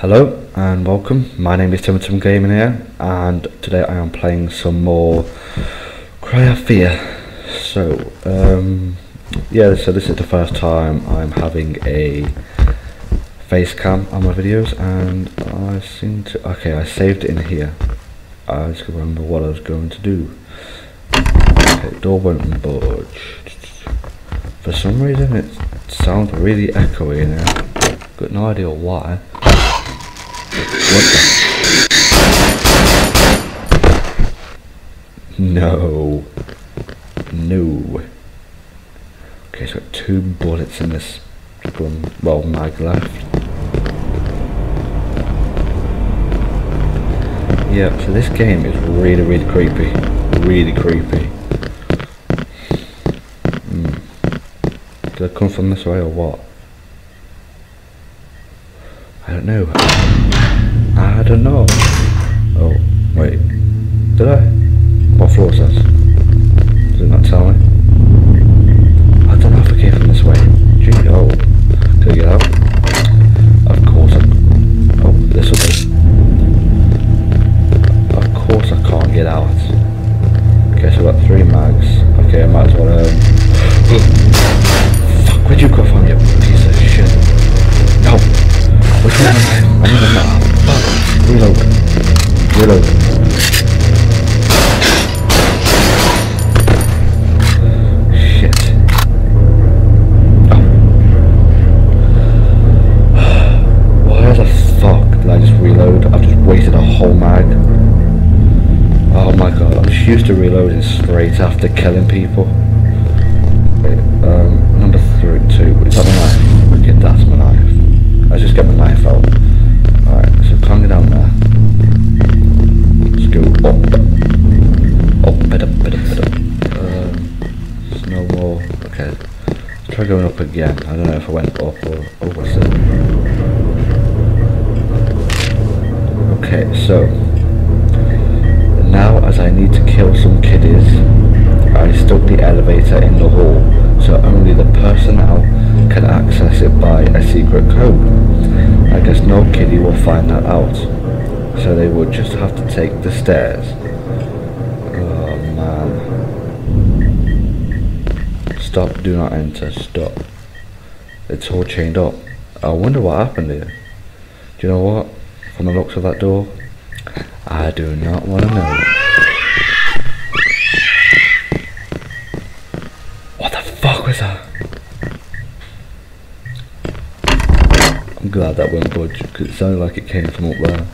Hello and welcome. My name is Timentum Gaming here, and today I am playing some more Cry of Fear. So, um, yeah, so this is the first time I'm having a face cam on my videos, and I seem to. Okay, I saved it in here. I just remember what I was going to do. Okay, door won't budge. For some reason, it sounds really echoey in here. Got no idea why. What the? No. No. Okay, it's got two bullets in this gun. Well, mag left. Yeah, so this game is really, really creepy. Really creepy. Hmm. Did I come from this way or what? I don't know. I don't know. Oh, wait. Did I? What floor? Does Reload. Reload. Shit. Oh. Why the fuck did I just reload? I've just wasted a whole mag. Oh my god, I'm just used to reloading straight after killing people. I don't know if I went up or. What's it? Okay, so. Now, as I need to kill some kiddies, I stuck the elevator in the hall, so only the personnel can access it by a secret code. I guess no kiddie will find that out, so they will just have to take the stairs. Oh man. Stop, do not enter, stop. It's all chained up. I wonder what happened here. Do you know what? From the looks of that door, I do not want to know. What the fuck was that? I'm glad that went budge because it sounded like it came from up there.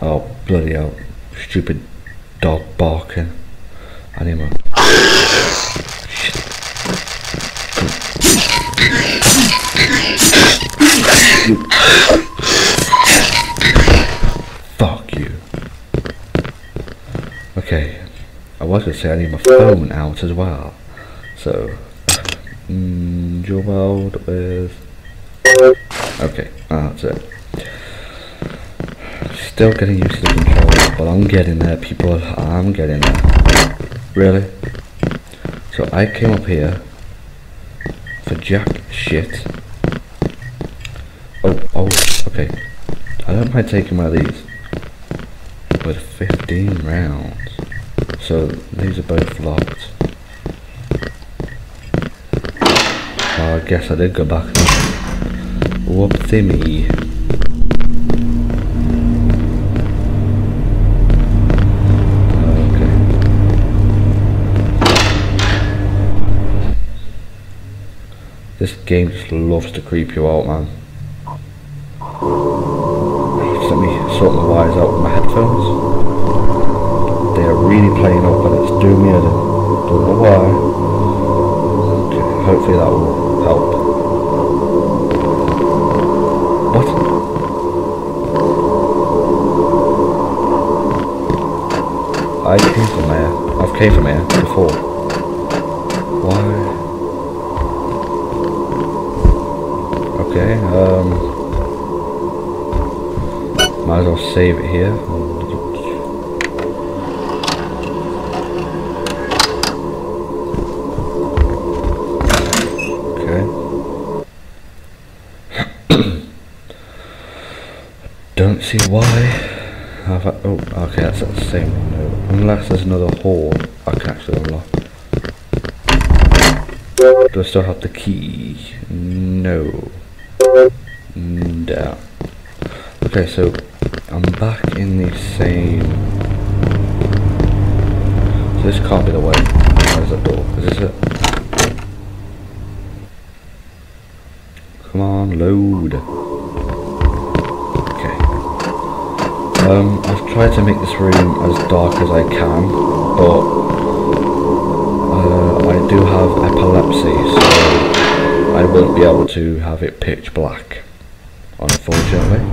Oh bloody hell! Stupid dog barking. Animal. Fuck you. Okay, I was gonna say I need my phone out as well. So, mm, your world with. Okay, ah, that's it. Still getting used to the controls, but I'm getting there, people. I'm getting there. Really? So I came up here for jack shit. Oh, oh, okay. I don't mind taking one of these. With 15 rounds. So these are both locked. Oh, I guess I did go back. Whoopsie me. This game just loves to creep you out, man. Just let me sort my wires out with my headphones. They are really playing up and it's doing me in. Don't know why. Hopefully that will help. What? I came from there. I've came from here before. save it here. Okay. Don't see why. have oh, okay, that's the same one. Unless there's another hole I can actually unlock. Do I still have the key? No. No. Okay, so I'm back in the same. So this can't be the way. Where's that door? Is this it? Come on, load. Okay. Um, I've tried to make this room as dark as I can, but uh, I do have epilepsy, so I won't be able to have it pitch black, unfortunately.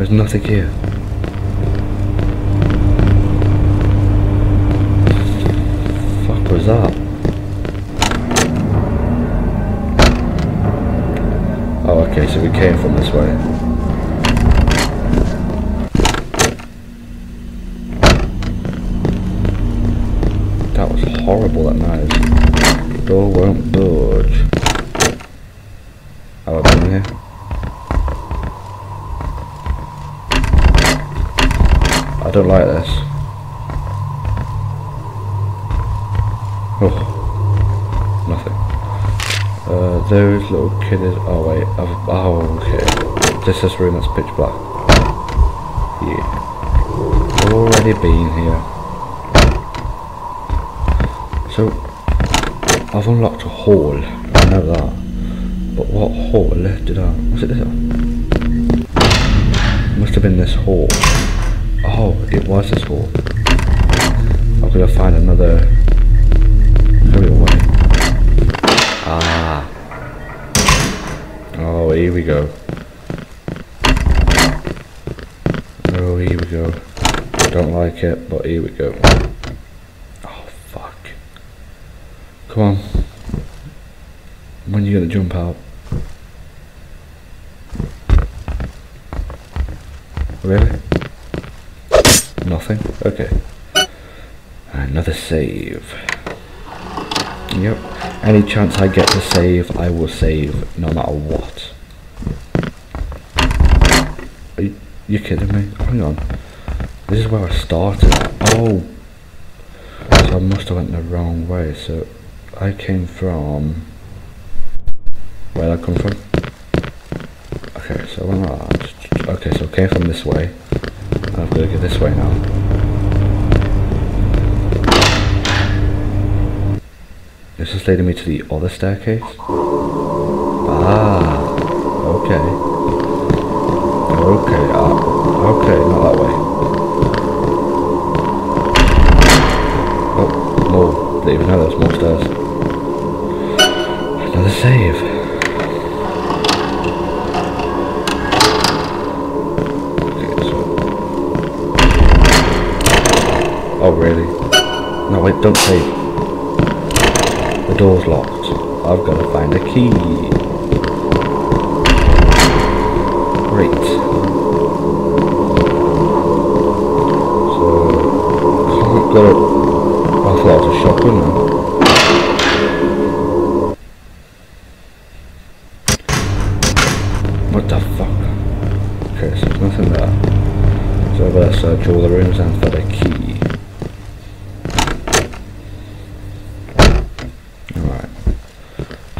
There's nothing here. Fuck was that? Oh, okay, so we came from this way. That was horrible, that noise. Door won't budge. Have I been here? I don't like this. Oh, nothing. Uh, those little kiddies. Oh wait. I've, oh, okay. This is room that's pitch black. Yeah. Already been here. So, I've unlocked a hall. I know that. But what hall did I? Was it this one? Must have been this hall. Oh, it was this hall. I've got to find another. Hurry away. Ah. Oh, here we go. Oh, here we go. Don't like it, but here we go. Oh, fuck. Come on. When you gonna jump out? Really? Nothing? Okay. Another save. Yep. Any chance I get to save, I will save no matter what. Are you, you kidding me? Hang on. This is where I started. Oh. So I must have went the wrong way. So I came from... Where did I come from? Okay, so I... Okay, so I came from this way. I've got to go this way now. Is leading me to the other staircase. Ah, okay. Okay, uh, okay, not that way. Oh, more. Didn't even know there's more stairs. Another save. Oh, really? No, wait, don't save. Door's locked. I've got to find a key. Great.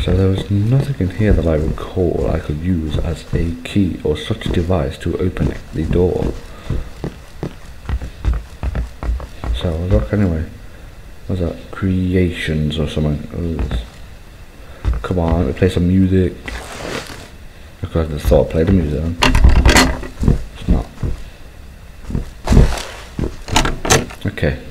So there was nothing in here that I recall I could use as a key or such device to open the door. So look anyway. What's that? Creations or something. Come on, me play some music. I could have thought I played the music then. It's not. Okay.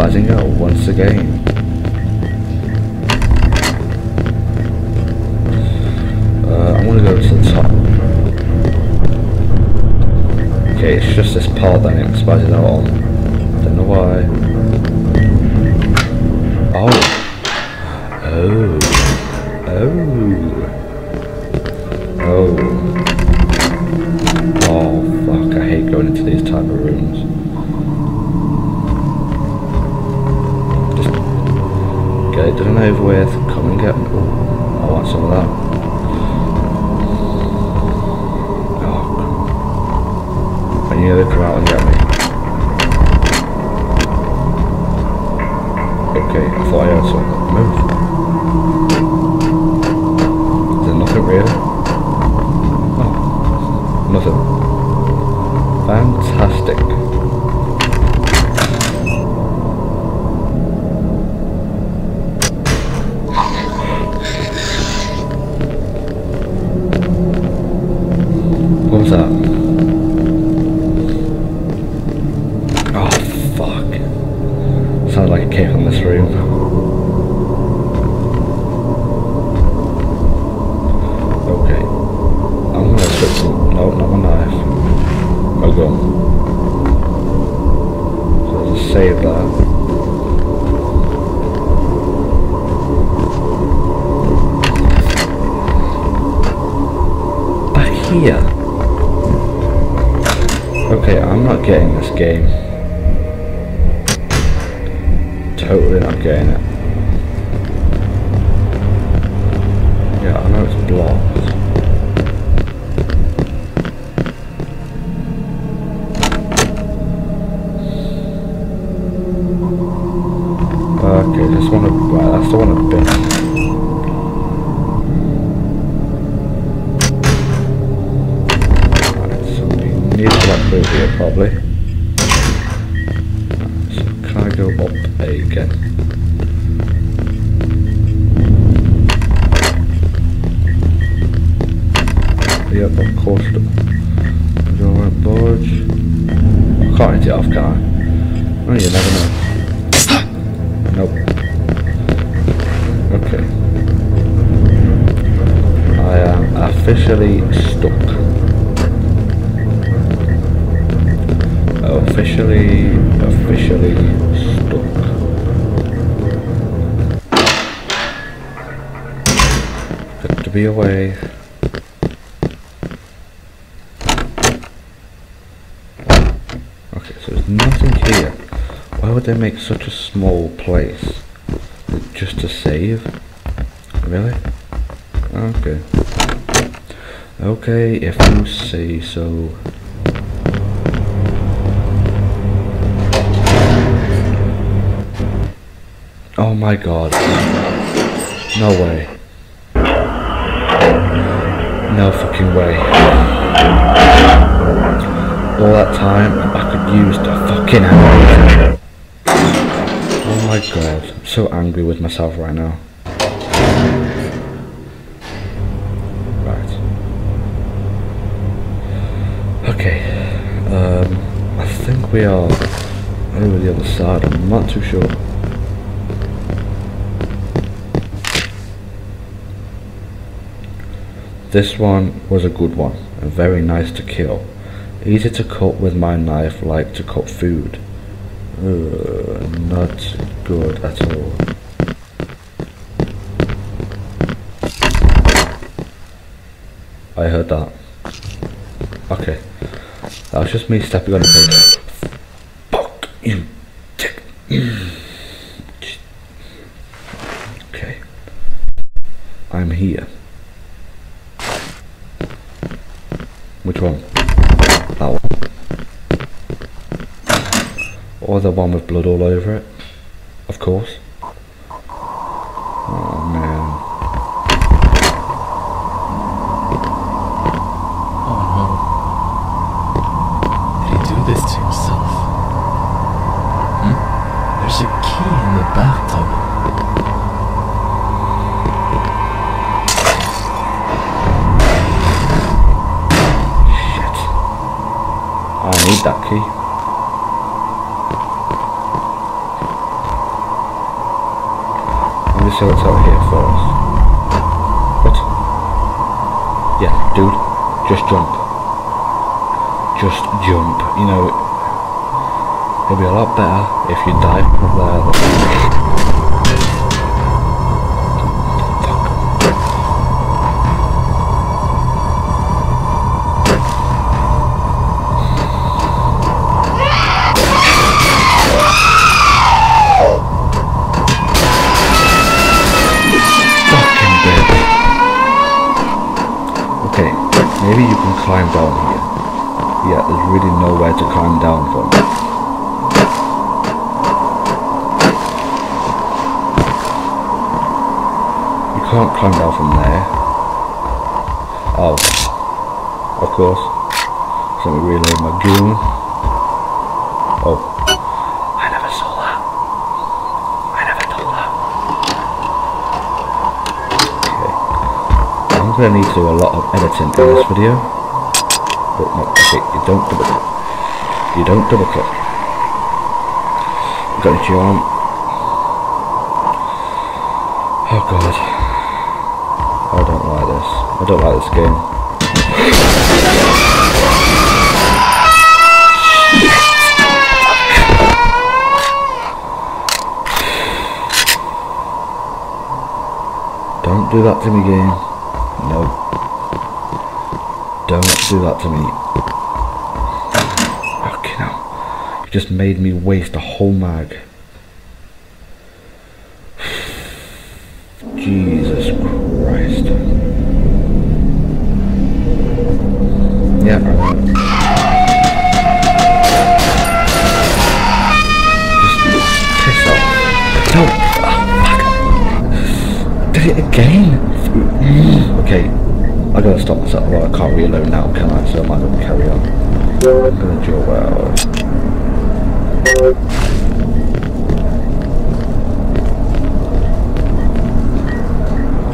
buzzing out once again. Uh, I'm gonna go to the top. Okay, it's just this part that it's buzzing out on. Okay, I save that. Here. Okay, I'm not getting this game. totally not getting it. I want so we need to like move here probably. So can I go up? again. Yep, of course. I want budge? I can't hit it off, can I? Oh, you never know. Nope. Officially stuck. Officially, officially stuck. to be away. Okay, so there's nothing here. Why would they make such a small place? Just to save? Really? Okay. Okay, if you say so. Oh my god. No way. No fucking way. All that time, I could use the fucking hammer. Oh my god, I'm so angry with myself right now. We are over the other side, I'm not too sure. This one was a good one, and very nice to kill. Easy to cut with my knife like to cut food. Uh, not good at all. I heard that. Okay. That was just me stepping on the page. Fuck you. Okay. I'm here. Which one? That one. Or the one with blood all over it. Of course. See what's out here first. What? Yeah, dude, just jump. Just jump. You know, it'll be a lot better if you dive from there. You can't down from there. Oh, of course. So me reload my goon. Oh, I never saw that. I never thought that. Okay. I'm gonna need to do a lot of editing in this video. But no, okay, you don't double click. You don't double click. Got a jump. Oh god. I don't like this game. Don't do that to me, game. No. Don't do that to me. Okay, now. You just made me waste a whole mag. Jesus Christ. Yeah. Just piss off. No! Oh, fuck. Did it again? Okay, I gotta stop myself. Well, I can't reload now, can I? So I might as well carry on. I'm gonna draw well.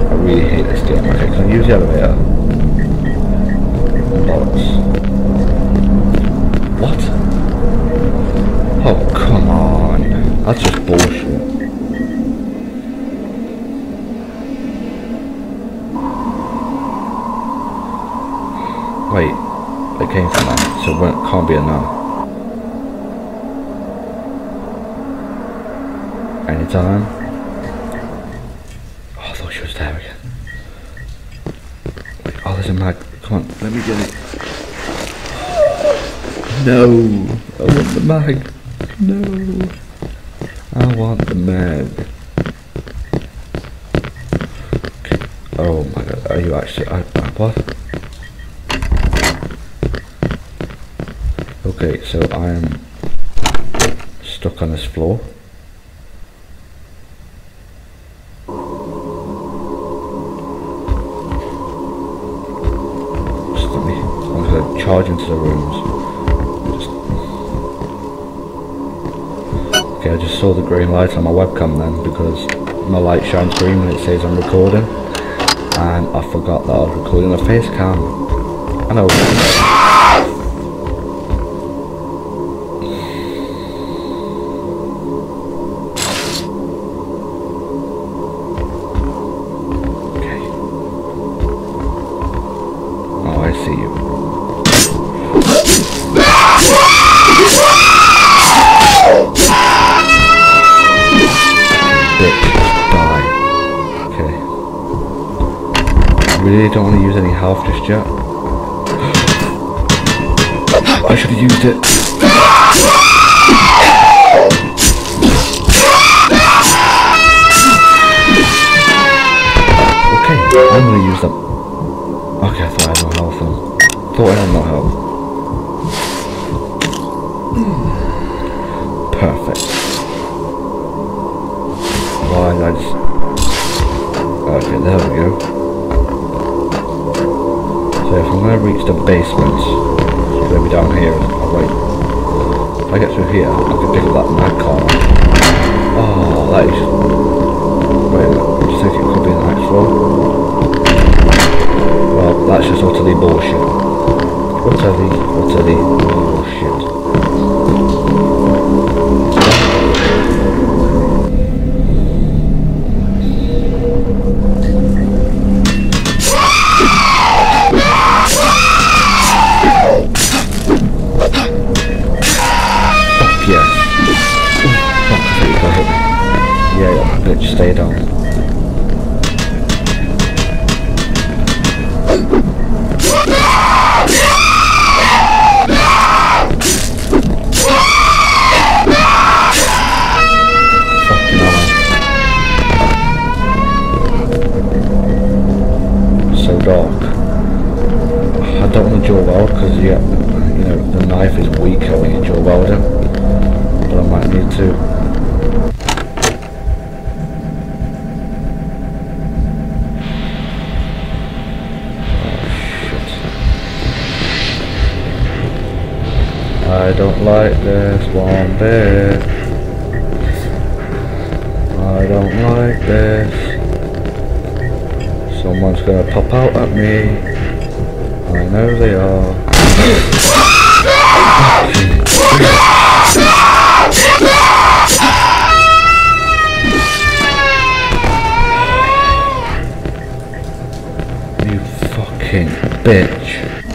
I really hate this game. Okay, can I use the elevator? What? Oh, come on. That's just bullshit. Wait, it came from that, so it can't be a no. Anytime. Oh, I thought she was there again. Wait, oh, there's a mag. Come on, let me get it. No, I want the mag. No, I want the mag. Oh my god, are you actually? I, I, what? Okay, so I'm stuck on this floor. Charge into the rooms. Just, okay, I just saw the green light on my webcam then because my light shines green when it says I'm recording. And I forgot that I was recording a face cam. I know. Really don't want to use any health just yet. I should have used it. Okay, I'm gonna use them. Okay, I thought I had no health then. Thought I had no health. Perfect. Why I just... Okay, there we go. So if I'm gonna reach the basement, it's gonna be down here. Oh wait. If I get through here, I can pick up that mag car. Oh, that is... Wait, a minute, you think it could be the next floor? Well, that's just utterly bullshit. Utterly, utterly bullshit. So dark. I don't want to dual wield because yeah, you know the knife is weaker when you dual wield it, but I might need to. I don't like this one bit. I don't like this. Someone's gonna pop out at me. I know they are. you fucking bitch.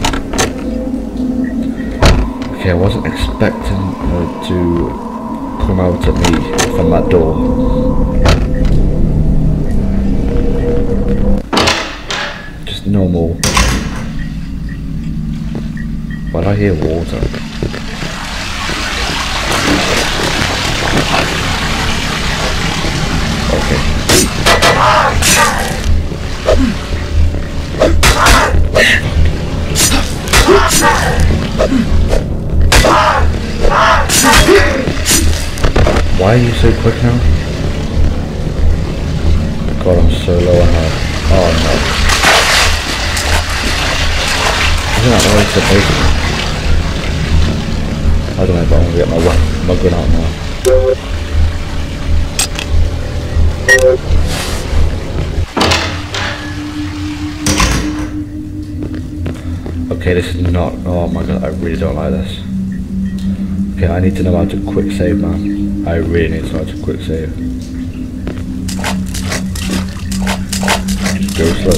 Okay, I wasn't expecting her to come out at me from that door. Just normal. But I hear water. Why are you so quick now? God, I'm so low on health. Oh no. Isn't that the way base? I don't know, but I'm gonna get my, my gun out now. Okay, this is not, oh my god, I really don't like this. Okay, I need to know how to quick save man. I really need to know how to quick save. Go slow.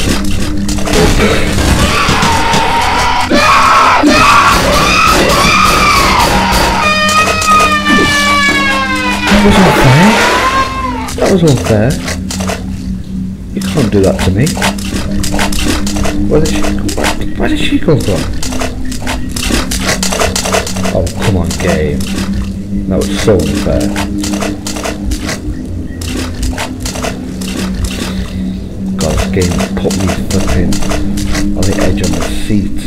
That was unfair. That was unfair. You can't do that to me. Where did she, where, where did she come from? Oh, come on, game. That was so unfair. God, this game put me flipping on the edge of my seat.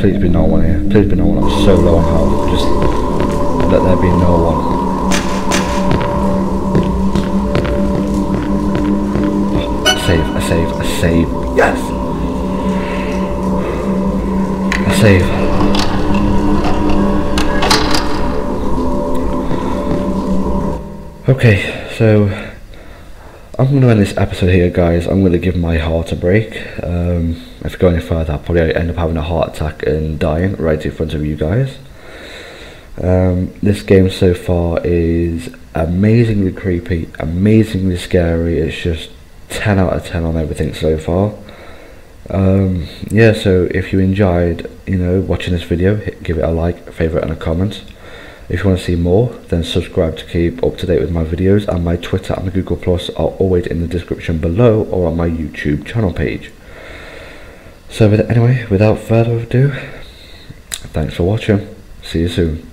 Please be no one here. Please be no one. I'm so low on health. Just let there be no one. Save. Yes! A save. Okay, so I'm going to end this episode here, guys. I'm going to give my heart a break. Um, if I go any further, I'll probably end up having a heart attack and dying right in front of you guys. Um, this game so far is amazingly creepy, amazingly scary. It's just 10 out of 10 on everything so far. Um, yeah, so if you enjoyed, you know, watching this video, hit, give it a like, favourite and a comment. If you want to see more, then subscribe to keep up to date with my videos and my Twitter and my Google Plus are always in the description below or on my YouTube channel page. So anyway, without further ado, thanks for watching. See you soon.